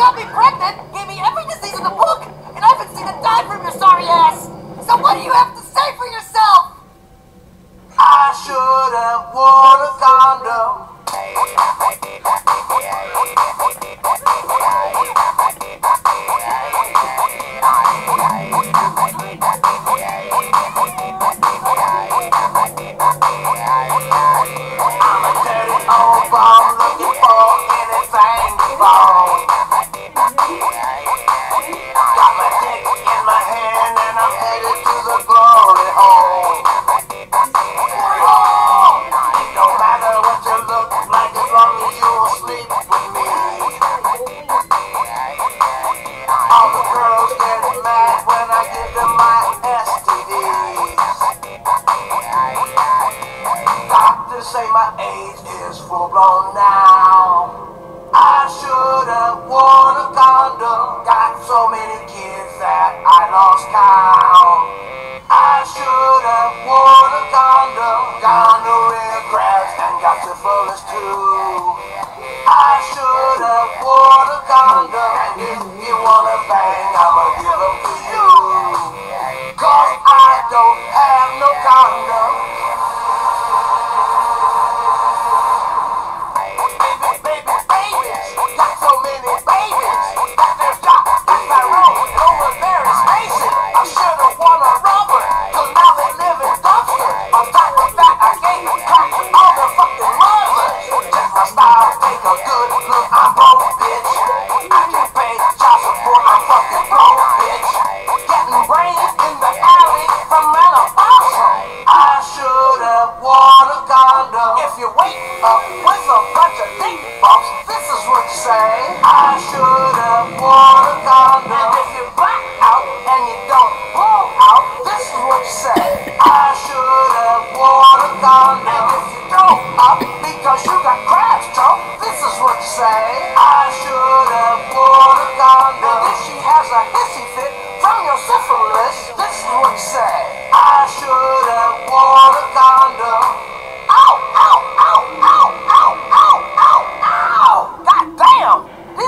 got me pregnant, gave me every disease in the book, and I haven't seen a dime from your sorry ass. So what do you have to say for yourself? I should have worn a condom. I'm a dirty old Doctors say my AIDS is full blown now. I should have worn a condom. Got so many kids that I lost count. I should have worn a condom. Gonorrhea crabs and got syphilis too. If you wake up with a bunch of dick bumps, this is what you say. I should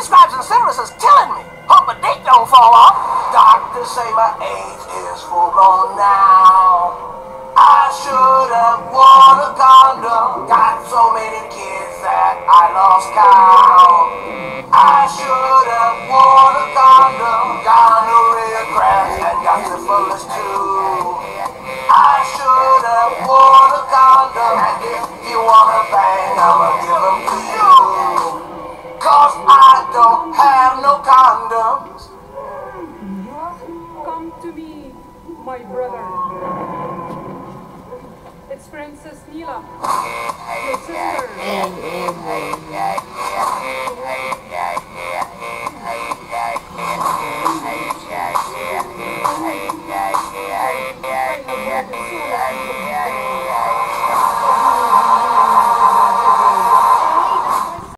Scratches and syphilis is killing me. Hope my dick don't fall off. Doctors say my AIDS is full blown now. I should have worn a condom. Got so many kids that I lost count. Cause I don't have no condoms. Come to me, my brother. It's Princess Nila, your sister.